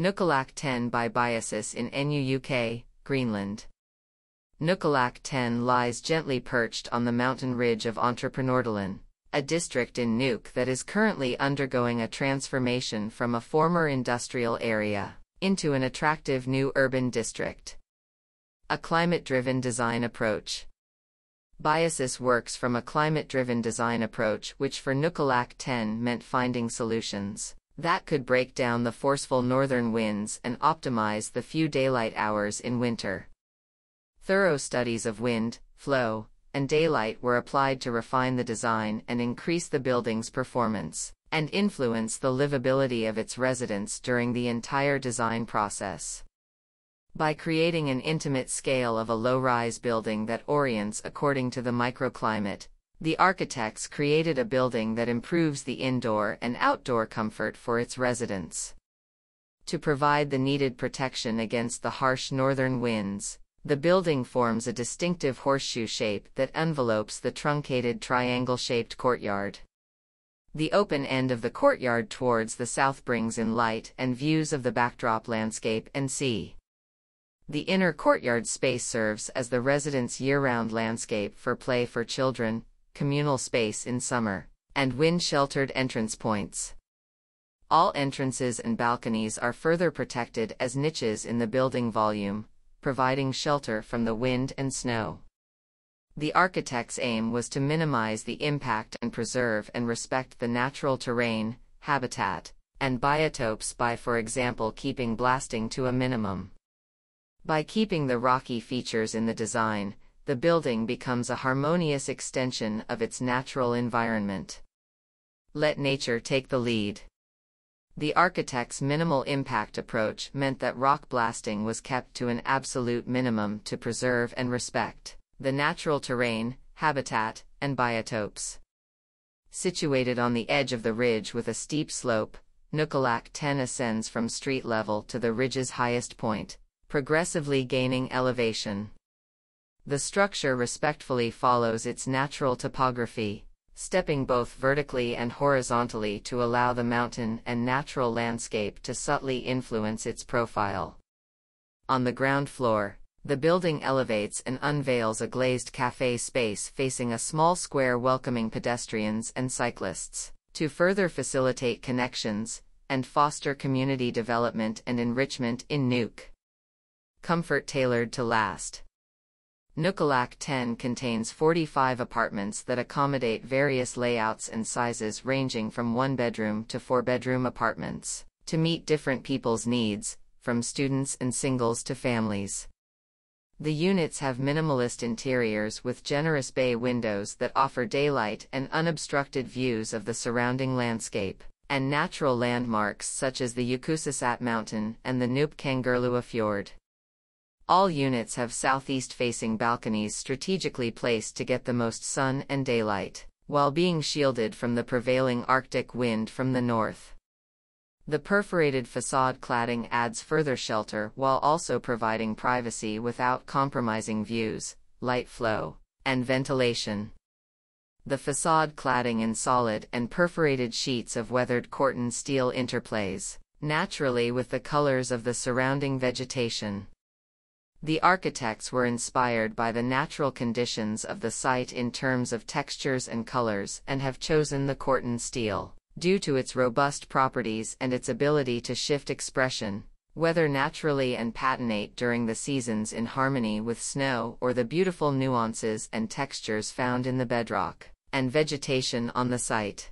Nuukullak 10 by Biosis in NUUK, Greenland. Nuukullak 10 lies gently perched on the mountain ridge of Entreprenørdalen, a district in Nuuk that is currently undergoing a transformation from a former industrial area into an attractive new urban district. A climate driven design approach. Biosis works from a climate driven design approach, which for Nuukullak 10 meant finding solutions that could break down the forceful northern winds and optimize the few daylight hours in winter. Thorough studies of wind, flow, and daylight were applied to refine the design and increase the building's performance, and influence the livability of its residents during the entire design process. By creating an intimate scale of a low-rise building that orients according to the microclimate, the architects created a building that improves the indoor and outdoor comfort for its residents. To provide the needed protection against the harsh northern winds, the building forms a distinctive horseshoe shape that envelopes the truncated triangle-shaped courtyard. The open end of the courtyard towards the south brings in light and views of the backdrop landscape and sea. The inner courtyard space serves as the residents' year-round landscape for play for children, communal space in summer, and wind-sheltered entrance points. All entrances and balconies are further protected as niches in the building volume, providing shelter from the wind and snow. The architect's aim was to minimize the impact and preserve and respect the natural terrain, habitat, and biotopes by for example keeping blasting to a minimum. By keeping the rocky features in the design, the building becomes a harmonious extension of its natural environment. Let nature take the lead. The architect's minimal impact approach meant that rock blasting was kept to an absolute minimum to preserve and respect the natural terrain, habitat, and biotopes. Situated on the edge of the ridge with a steep slope, Nuukullak 10 ascends from street level to the ridge's highest point, progressively gaining elevation. The structure respectfully follows its natural topography, stepping both vertically and horizontally to allow the mountain and natural landscape to subtly influence its profile. On the ground floor, the building elevates and unveils a glazed cafe space facing a small square welcoming pedestrians and cyclists, to further facilitate connections and foster community development and enrichment in Nuuk comfort tailored to last. Nuukullak 10 contains 45 apartments that accommodate various layouts and sizes ranging from one bedroom to four bedroom apartments, to meet different people's needs, from students and singles to families. The units have minimalist interiors with generous bay windows that offer daylight and unobstructed views of the surrounding landscape, and natural landmarks such as the Ukkusissat Mountain and the Nuup Kangerlua Fjord. All units have southeast-facing balconies strategically placed to get the most sun and daylight, while being shielded from the prevailing Arctic wind from the north. The perforated facade cladding adds further shelter while also providing privacy without compromising views, light flow, and ventilation. The facade cladding in solid and perforated sheets of weathered Corten steel interplays naturally with the colors of the surrounding vegetation. The architects were inspired by the natural conditions of the site in terms of textures and colors and have chosen the Corten steel, due to its robust properties and its ability to shift expression, whether naturally and patinate during the seasons in harmony with snow or the beautiful nuances and textures found in the bedrock and vegetation on the site.